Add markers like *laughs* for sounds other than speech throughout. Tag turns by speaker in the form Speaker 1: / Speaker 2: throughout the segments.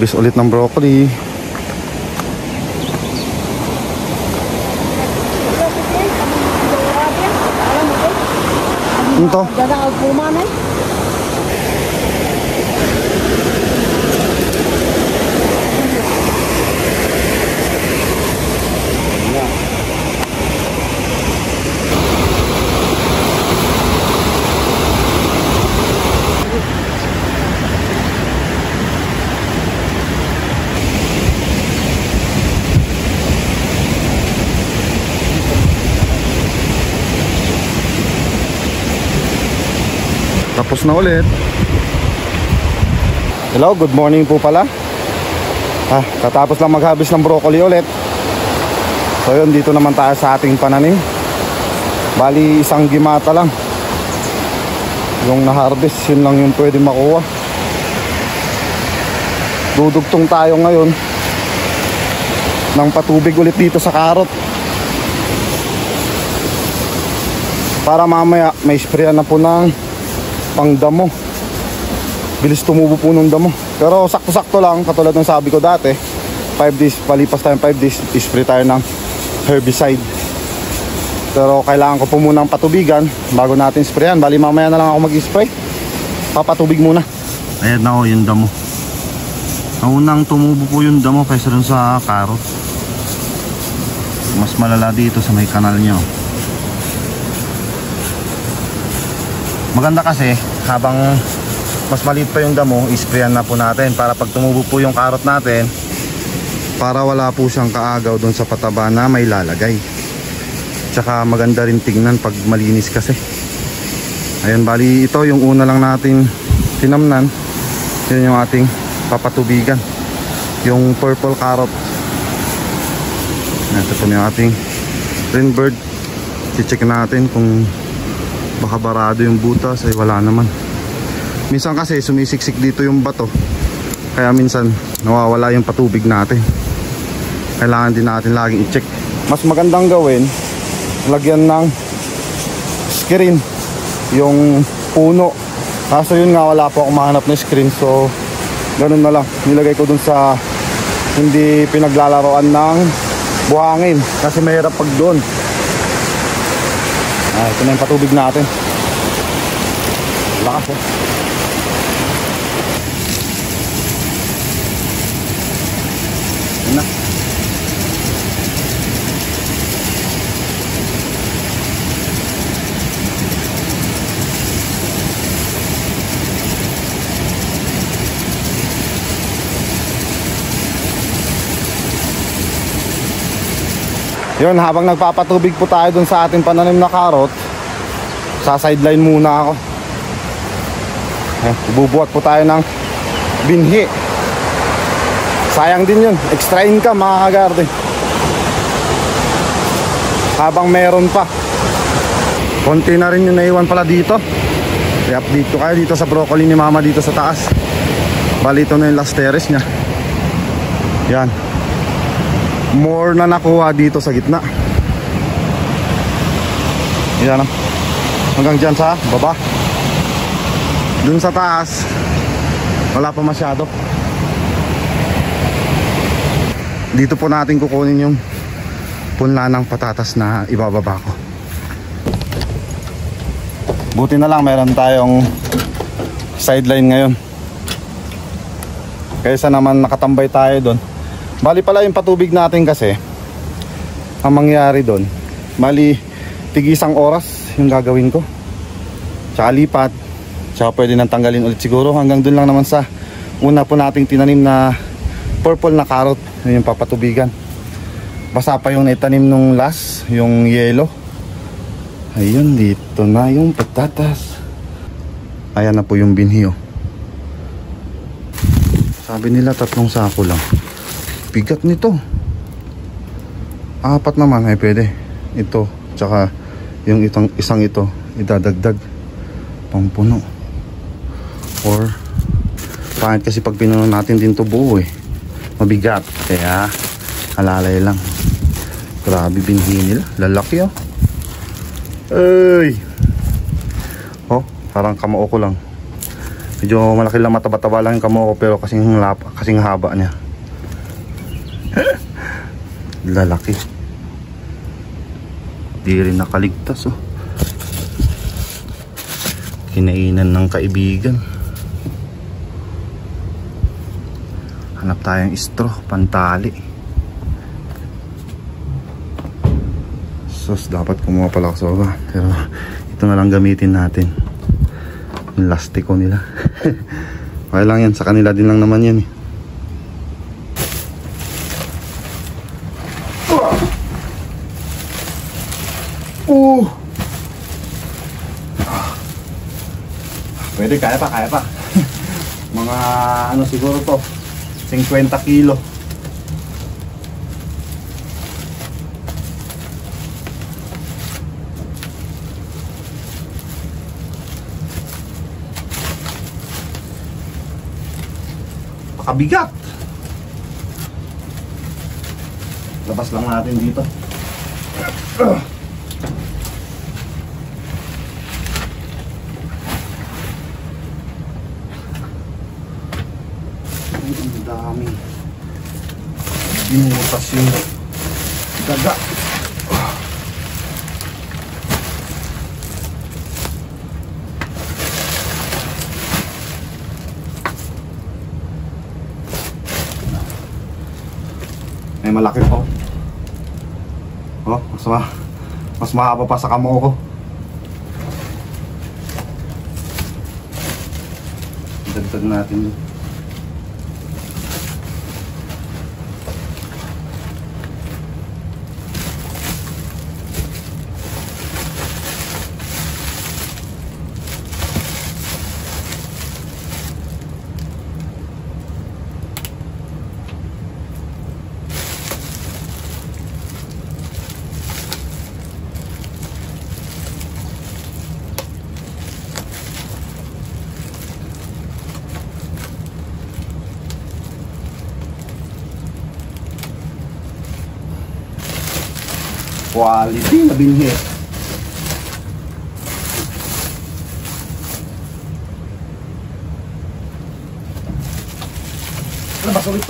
Speaker 1: Mag-harvest ulit ng broccoli. Ito.
Speaker 2: Dada ang pumanan.
Speaker 1: Tapos na ulit. Hello, good morning po pala. Ah, katapos lang mag-harvest ng broccoli ulit. So yun, dito naman tayo sa ating pananim. Bali, isang gimata lang. Yung na-harvest, yun lang yung pwede makuha. Dudugtong tayo ngayon ng patubig ulit dito sa karot. Para mamaya may sprayan na po ng pangdamo bilis tumubo po ng damo. Pero sakto-sakto lang katulad ng sabi ko dati 5 days palipas tayo 5 days spray tayo ng herbicide. Pero kailangan ko po muna ng patubigan bago natin sprayan. Bali mamaya na lang ako mag-spray. Papatubig muna. Ayan na o yung damo. Naunang tumubo po yung damo kaysa dun sa karot mas malala dito sa may kanal nyo Maganda kasi habang mas maliit pa yung damo, isprayan na po natin para pag tumubo po yung karot natin para wala po siyang kaagaw doon sa pataba na may lalagay. Tsaka maganda rin tingnan pag malinis kasi. Ayun, bali ito yung una lang natin tinamnan. Yun yung ating papatubigan. Yung purple carrot. Ito po yung ating green bird. I-check natin kung baka barado yung butas ay wala naman. Minsan kasi sumisiksik dito yung bato. Kaya minsan nawawala yung patubig natin. Kailangan din natin laging i-check. Mas magandang gawin lagyan ng screen yung puno. Kaso yun nga wala po akong mahanap na screen. So ganun na lang. Nilagay ko dun sa hindi pinaglalaroan ng buhangin. Kasi mahirap pag doon Ah, ito na yung patubig natin. Lakas eh. Yun na. Yun, habang nagpapatubig po tayo dun sa ating pananim na karot, sa sideline muna ako. Eh, bubuhat po tayo ng binhi. Sayang din yun. Extra income mga kagarde. Habang meron pa. Konti na rin yung naiwan pala dito. I-update ko kayo dito sa broccoli ni mama dito sa taas. Bali ito na yung last terrace niya. Yan more na nakuha dito sa gitna. Yan o hanggang dyan sa baba. Dun sa taas wala pa masyado. Dito po natin kukunin yung punla ng patatas na ibababa ko. Buti na lang meron tayong sideline ngayon. Kaysa naman nakatambay tayo doon Bali pala yung patubig natin kasi ang mangyari doon. Bali tigisang oras yung gagawin ko. Tsaka lipat. Tsaka pwede nang tanggalin ulit siguro hanggang doon lang naman sa una po nating tinanim na purple na carrot. Yun yung papatubigan. Basa pa yung naitanim nung last, yung yellow. Ayun, dito na yung patatas. Ayan na po yung binhi oh. Sabi nila tatlong sako lang bigat nito. Apat naman ay pwede. Ito tsaka yung itang, isang ito idadagdag. Pampuno. Or pangit kasi pag pinuno natin din to buo eh. Mabigat. Kaya alalay lang. Grabe binhi nila. Lalaki oh. Ay! Oh parang kamao ko lang. Medyo malaki lang mataba-taba lang yung kamo ko pero kasing, lap, kasing haba niya. *laughs* Lalaki. Di rin nakaligtas oh. Kinainan ng kaibigan. Hanap tayong istro, pantali. Sus, dapat kumuha pala ako sa. Pero ito na lang gamitin natin. Yung lastiko nila. *laughs* okay lang yan, sa kanila din lang naman yan eh. Pwede, kaya pa, kaya pa. *laughs* Mga ano siguro to, 50 kilo. Pakabigat. Labas lang natin dito. Ay, *clears throat* ang dami. Binutas yung daga. May malaki po. Oh, mas ma mas mahaba pa sa kamo ko. Dagdag natin yun. Quality na binhi. Ano ba sulit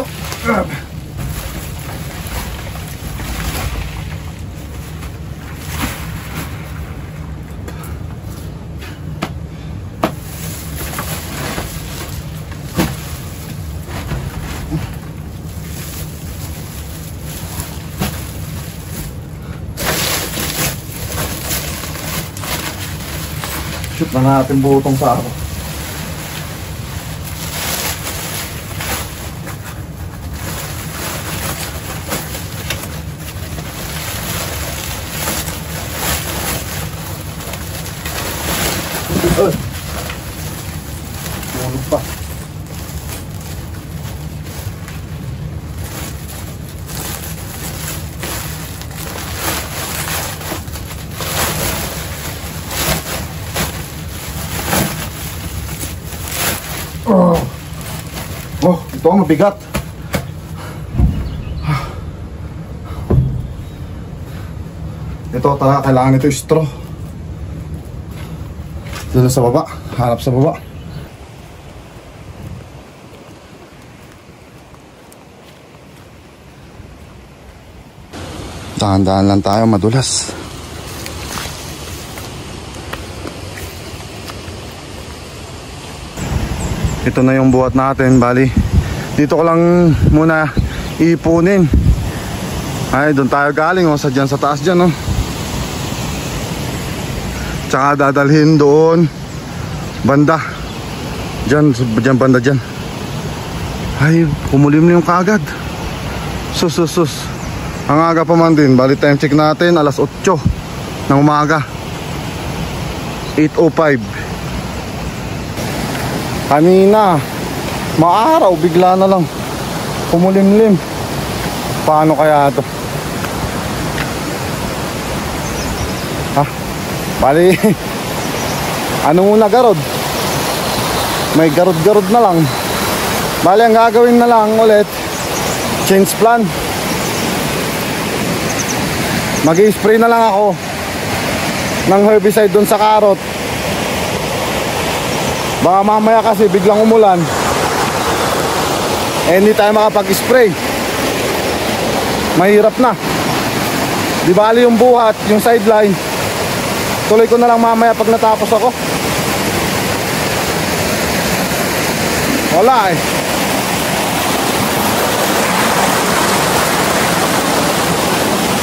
Speaker 1: na natin butong sa ako. Ay! Tulog pa. Oh, oh ito ang mabigat. Ito talaga kailangan ito yung straw. Dito sa baba, hanap sa baba. Dahan-dahan lang tayo, madulas. Ito na yung buhat natin, bali. Dito ko lang muna ipunin. Ay, doon tayo galing, oh, sa dyan sa taas dyan, oh. Tsaka dadalhin doon banda. Dyan, dyan banda dyan. Ay, kumulim na yung kagad. Sus, sus, sus. Ang aga pa man din. Bali time check natin, alas 8 ng umaga. 8.05. Kanina, maaraw, bigla na lang. Kumulimlim. Paano kaya to? Ha? Bali, *laughs* ano muna garod? May garod-garod na lang. Bali, ang gagawin na lang ulit, change plan. Mag-spray na lang ako ng herbicide dun sa karot. Baka mamaya kasi biglang umulan. Eh, hindi tayo makapag-spray. Mahirap na. Di bali yung buhat, yung sideline. Tuloy ko na lang mamaya pag natapos ako. Wala eh.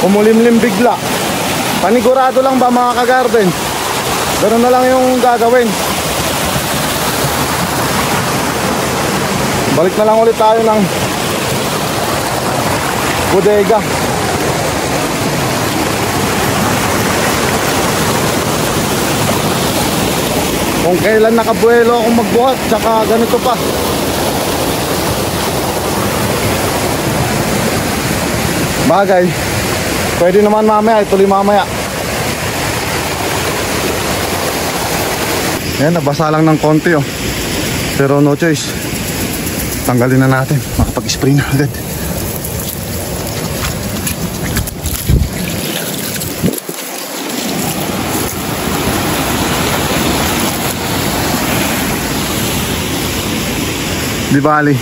Speaker 1: Umulimlim bigla. Panigurado lang ba mga ka-garden? Ganun na lang yung gagawin. Balik na lang ulit tayo ng bodega. Kung kailan nakabuelo akong magbuhat, tsaka ganito pa. Bagay. Pwede naman mamaya, ituloy mamaya. Yan, nabasa lang ng konti oh. Pero no choice. Tanggalin na natin. Makapag-spray na agad. Di bali.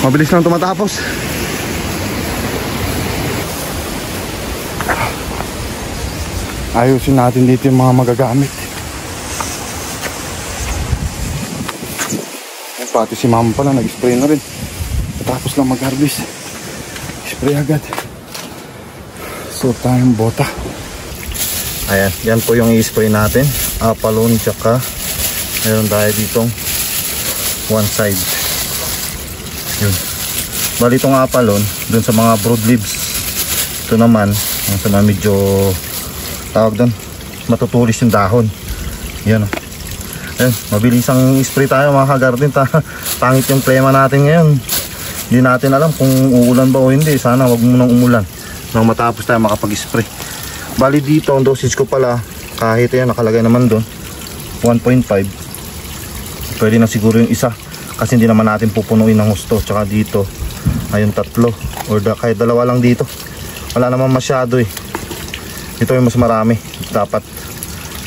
Speaker 1: Mabilis lang tumatapos. Ayusin natin dito yung mga magagamit. Pati si mama pala nag-spray na rin. Tapos lang mag-harvest. Spray agad. So tayong bota. Ayan, yan po yung i-spray natin. Apalon tsaka meron tayo ditong one side. Yun. Bali itong apalon, dun sa mga broad leaves. Ito naman, yung sa mga medyo tawag doon, matutulis yung dahon. Yan o. Eh, mabilis ang spray tayo mga ka-garden. Ta pangit yung klema natin ngayon. Hindi natin alam kung uulan ba o hindi. Sana wag munang umulan. Nang matapos tayo makapag-spray. Bali dito, ang dosage ko pala, kahit yan, nakalagay naman doon, 1.5. Pwede na siguro yung isa. Kasi hindi naman natin pupunuin ng gusto. Tsaka dito, ayun tatlo. Or da, kahit dalawa lang dito. Wala naman masyado eh. Ito yung mas marami. Dapat.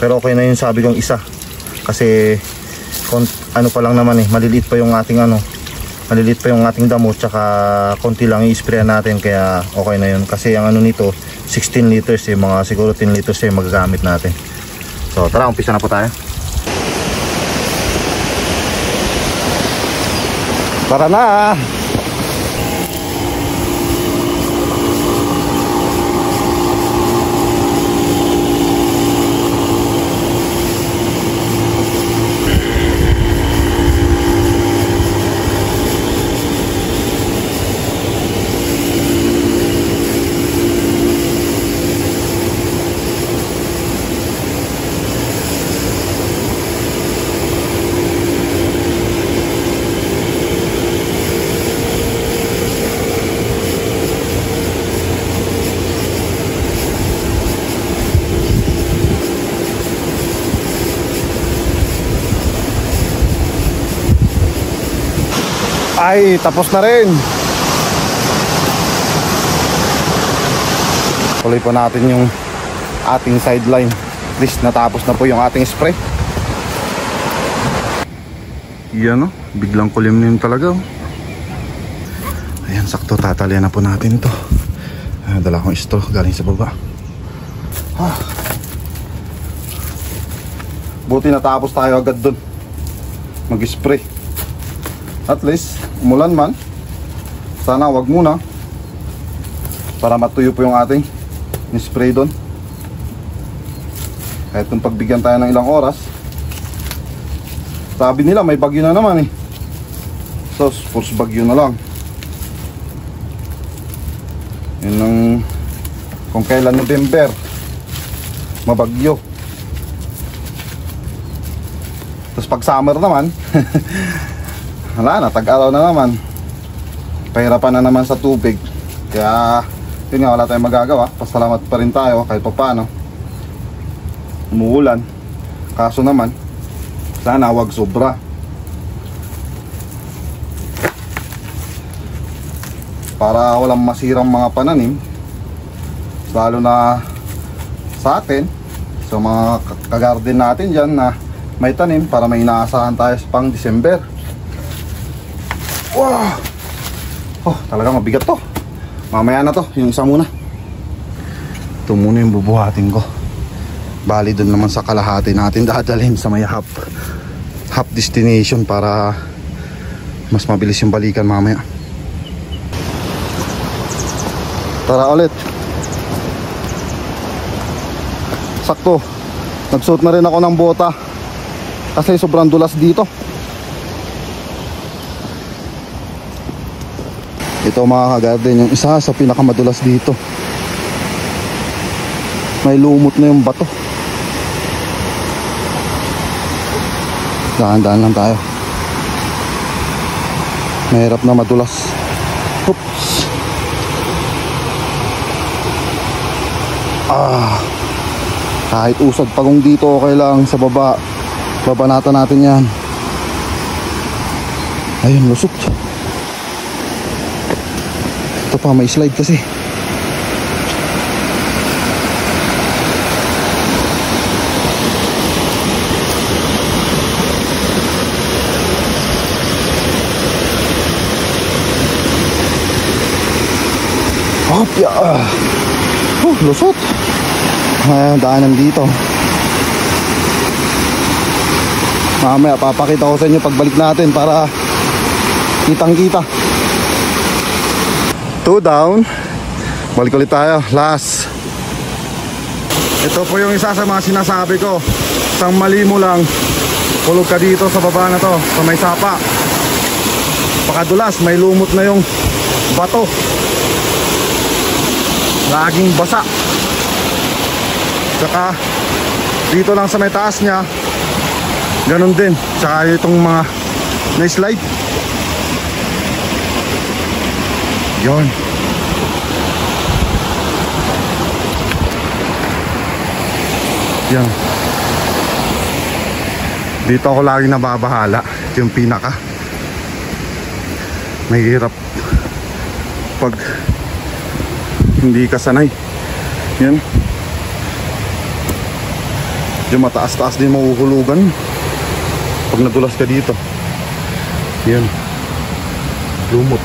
Speaker 1: Pero okay na yun sabi kong isa. Kasi ano pa lang naman eh. Maliliit pa yung ating ano. Maliliit pa yung ating damo. Tsaka konti lang i-spray natin. Kaya okay na yun. Kasi ang ano nito 16 liters eh. Mga siguro 10 liters eh magagamit natin. So tara umpisa na po tayo. Tara na! Ay, tapos na rin. Tuloy po natin yung ating sideline. At least natapos na po yung ating spray. Yan o, biglang kulim na yun talaga. oh. Ayan, sakto tatalian na po natin ito. Ah, dala akong straw galing sa baba. Ah. Buti natapos tayo agad dun. Mag-spray. At least, umulan man. Sana wag muna. Para matuyo po yung ating spray doon. Kahit kung pagbigyan tayo ng ilang oras. Sabi nila may bagyo na naman eh. So, force bagyo na lang. Yun ang kung kailan November mabagyo. Tapos pag summer naman *laughs* wala na, tag-araw na naman. Pahirapan na naman sa tubig. Kaya, yun nga, wala tayong magagawa. Pasalamat pa rin tayo kahit pa paano. Umuulan. Kaso naman, sana wag sobra. Para walang masirang mga pananim. Lalo na sa atin. Sa mga kagarden natin dyan na may tanim para may inaasahan tayo sa pang December. Wow! Oh, talaga mabigat to. Mamaya na to, yung isa muna. Ito muna yung bubuhatin ko. Bali doon naman sa kalahati natin dadalhin sa may half, half destination para mas mabilis yung balikan mamaya. Tara ulit. Sakto. Nagsuot na rin ako ng bota. Kasi sobrang dulas dito. Ito mga kagarden, yung isa sa pinakamadulas dito. May lumot na yung bato. Dahan-dahan lang tayo. Mahirap na madulas. Oops. Ah. Kahit usad pagong dito okay lang sa baba. Babanatan natin 'yan. Ayun, lusot. Ito pa may slide kasi. Hopya. Oh, lusot. Ayan, daanan dito. Mamaya papakita ko sa inyo pagbalik natin para kitang kita. Two down. Balik ulit tayo. Last. Ito po yung isa sa mga sinasabi ko. Isang mali mo lang. Hulog ka dito sa baba na to. Sa may sapa. Pakadulas. May lumot na yung bato. Laging basa. Tsaka dito lang sa may taas niya Ganon din Tsaka itong mga na-slide Yon Yan Dito ako lagi nababahala. Yung pinaka. Mahirap Pag Hindi ka sanay. Yan yung mataas-taas din mahuhulugan. Pag nadulas ka dito. Yan lumot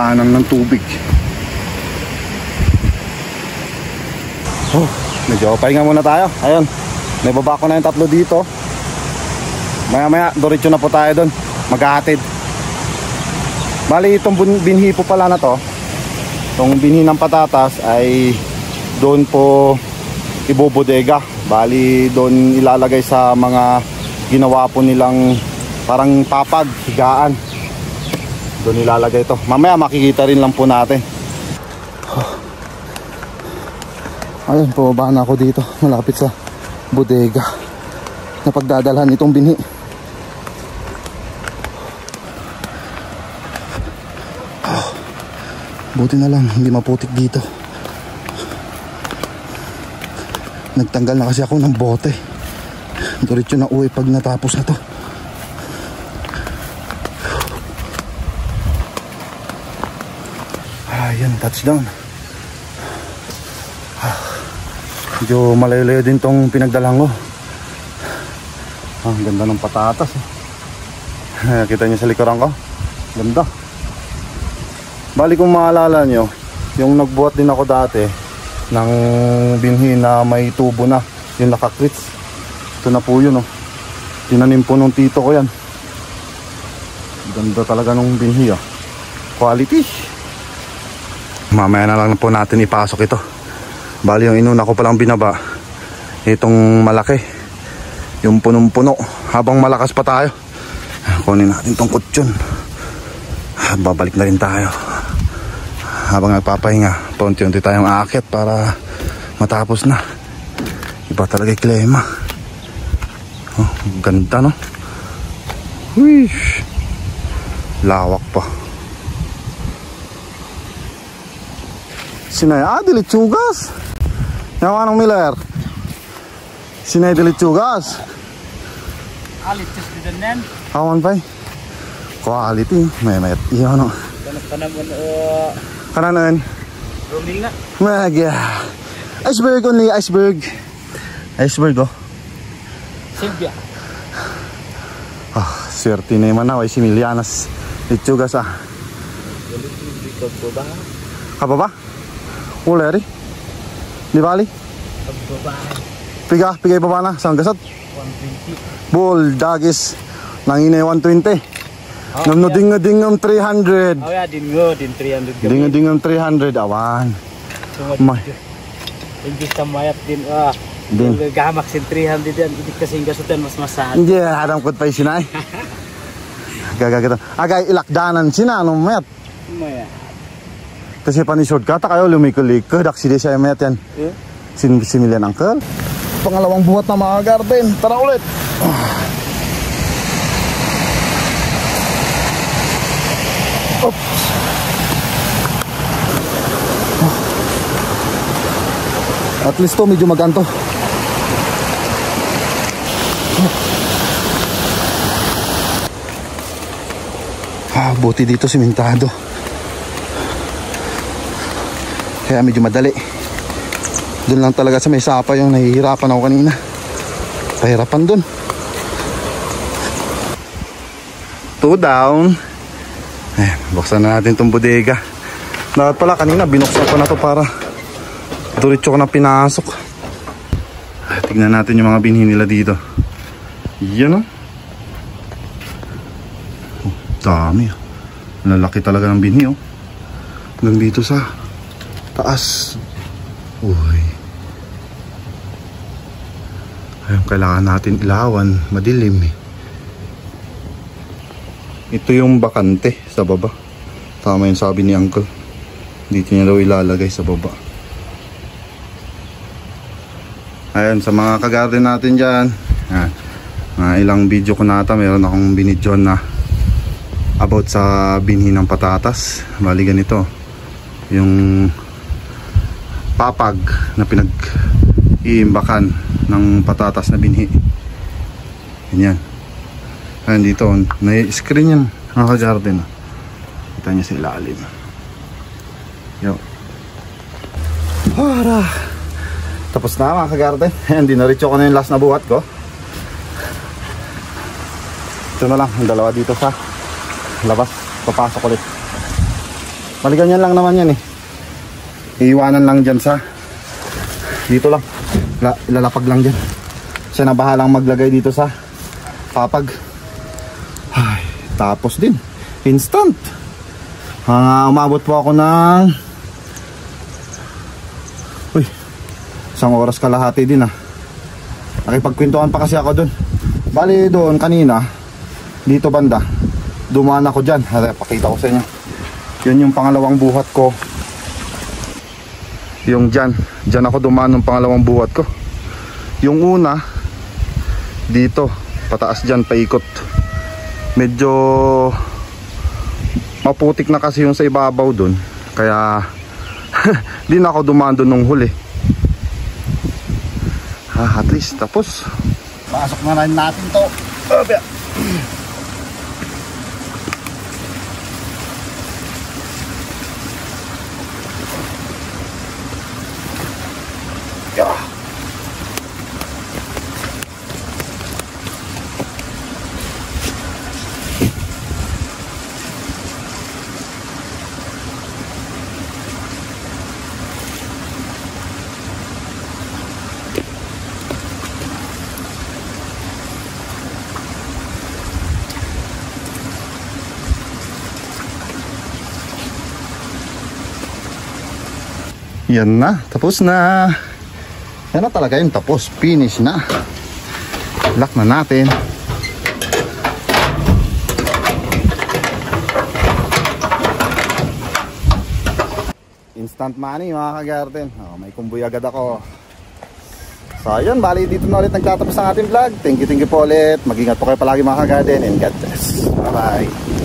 Speaker 1: daanan ng tubig. Oh, medyo pahinga muna tayo. Ayun may baba ko na yung tatlo dito. Maya maya diretso na po tayo doon maghahatid. Bali itong binhi po pala na to itong binhi ng patatas ay doon po ibobodega bali doon ilalagay sa mga ginawa po nilang parang papag higaan doon ilalagay to. Mamaya makikita rin lang po natin. Ayun pumaba na ako dito malapit sa bodega. Na pagdadalhan itong binhi. Buti na lang hindi maputik dito. Nagtanggal na kasi ako ng bote. Diretso na uwi pag natapos na to ayan touchdown. Ah, medyo malayo-layo din tong pinagdalang ko. Ah, ganda ng patatas eh. *laughs* kita nyo sa likuran ko? Ganda. Bali kung maalala nyo yung nagbuhat din ako dati ng binhi na may tubo na yung nakakrits. Ito na po yun oh. tinanim po nung tito ko yan. Ganda talaga nung binhi oh. quality mamaya na lang po natin ipasok ito. Bali yung inuna ko palang binaba itong malaki yung punong puno habang malakas pa tayo. Kunin natin tong kutsyon. Babalik na rin tayo. Habang nagpapahinga paunti-unti tayong aakyat para matapos na. Iba talaga yung klima. Oh, ganda no? Wish. lawak pa sinay ah dilitsugas yawan ng Miller sinay dilitsugas
Speaker 2: Alitus di danan.
Speaker 1: awan pa quality may may iyan no
Speaker 2: Tanap ka naman o
Speaker 1: kananan
Speaker 2: roaming na.
Speaker 1: Mag, yeah. Iceberg only, iceberg. Iceberg, oh.
Speaker 2: Silvia.
Speaker 1: Ah, swerte na yung manaw ay si Milianas. Itsugas ah.
Speaker 2: Ikot ko ba?
Speaker 1: Apa ba? Uli rin. Di bali?
Speaker 2: Pagbabae.
Speaker 1: Piga, pigay pa ba na? Saan gasat?
Speaker 2: 120.
Speaker 1: Bull, dagis. Nangine 120.
Speaker 2: Oh,
Speaker 1: Nung dingam 300.
Speaker 2: Oh ya, din nga, din 300 kami.
Speaker 1: Dingam dingam 300. Awan.
Speaker 2: Sumad-
Speaker 1: May.
Speaker 2: Imbis na mayat din, ah.
Speaker 1: Din.
Speaker 2: Din. Gamak sin 300 yan. Hindi kasi yung gasutan mas masahan.
Speaker 1: Hindi, hadam ko pa yung sinay. *laughs* Gagagata. Agay ilakdanan sina anong mayat.
Speaker 2: Maya.
Speaker 1: Kasi panisod ka, kayo lumikulik. Dak si siya mayat yan.
Speaker 2: Eh?
Speaker 1: Sin similian uncle. Pangalawang buhat na mga garden. Tara ulit. Oops. At least to medyo maganto. Ah, buti dito simentado. Kaya medyo madali. Doon lang talaga sa may sapa yung nahihirapan ako kanina. Pahirapan doon. Two down. Eh, buksan na natin tong bodega. Dapat pala kanina binuksan ko na to para diretso ko na pinasok. Ah, Tignan natin yung mga binhi nila dito. Yan oh. Oh, dami ah. Lalaki talaga ng binhi oh. Hanggang dito sa taas. Uy. Ayun, kailangan natin ilawan. Madilim eh. Ito yung bakante sa baba. Tama yung sabi ni uncle. Dito niya daw ilalagay sa baba. Ayun, sa mga kagarden natin dyan. Yan. Mga ilang video ko nata, meron akong binidyon na about sa binhi ng patatas. Bali ganito. Yung papag na pinag iimbakan ng patatas na binhi. Ganyan. Ayan dito, may screen yan mga ka-garden. Kita niya sa ilalim. Yo. Para. Tapos na mga ka-garden. *laughs* Ayan, dinaritso ko na yung last na buhat ko. Ito na lang, ang dalawa dito sa labas. Papasok ulit. Maliganyan lang naman yan eh. Iiwanan lang dyan sa dito lang. La, ilalapag lang dyan. Siya na bahalang maglagay dito sa papag. Ay, tapos din. Instant. Ah, umabot po ako ng Uy. Isang oras kalahati din ah. Nakipagkwentuhan pa kasi ako doon. Bali doon kanina dito banda. Dumaan ako diyan. Pakita ko sa inyo. Yun yung pangalawang buhat ko. Yung dyan. Dyan ako dumaan ng pangalawang buhat ko. Yung una, dito. Pataas dyan, paikot. Medyo maputik na kasi yung sa ibabaw dun. Kaya, *laughs* di na ako dumaan dun nung huli. Ah, at least, tapos. Pasok na rin natin to. Yan na, tapos na. Yan na talaga yung tapos, finish na. Lock na natin. Instant money mga ka-garden. Oh, may kumbuy agad ako. So ayun, bali dito na ulit nagtatapos ang ating vlog. Thank you, thank you po ulit. Mag-ingat po kayo palagi mga ka-garden and God bless. Bye bye.